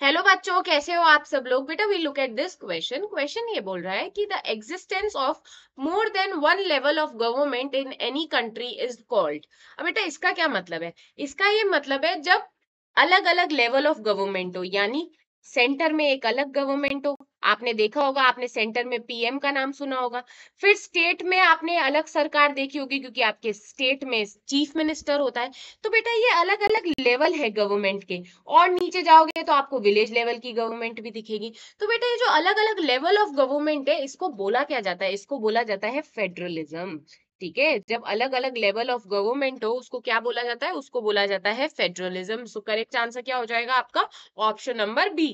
Hello बच्चों, कैसे हो आप सब लोग? बेटा we look at this question question ये बोल रहा है कि the existence of more than one level of government in any country is called अब बेटा इसका क्या मतलब है? इसका ये मतलब है जब अलग अलग लेवल ऑफ़ गवर्नमेंट हो, यानी सेंटर में एक अलग गवर्नमेंट हो, आपने देखा होगा, आपने सेंटर में पीएम का नाम सुना होगा। फिर स्टेट में आपने अलग सरकार देखी होगी, क्योंकि आपके स्टेट में चीफ मिनिस्टर होता है। तो बेटा, ये अलग अलग लेवल है गवर्नमेंट के। और नीचे जाओगे तो आपको विलेज लेवल की गवर्नमेंट भी दिखेगी। तो बेटा, ये जो अलग अलग लेवल ऑफ़ गवर्नमेंट है, इसको बोला क्या जाता है? इसको बोला जाता है फेडरलिज्म। ठीक है? जब अलग अलग लेवल ऑफ़ गवर्नमेंट हो, उसको क्या बोला जाता है? उसको बोला जाता है फेडरलिज्म सो करेक्ट आंसर क्या हो जाएगा आपका? Option number B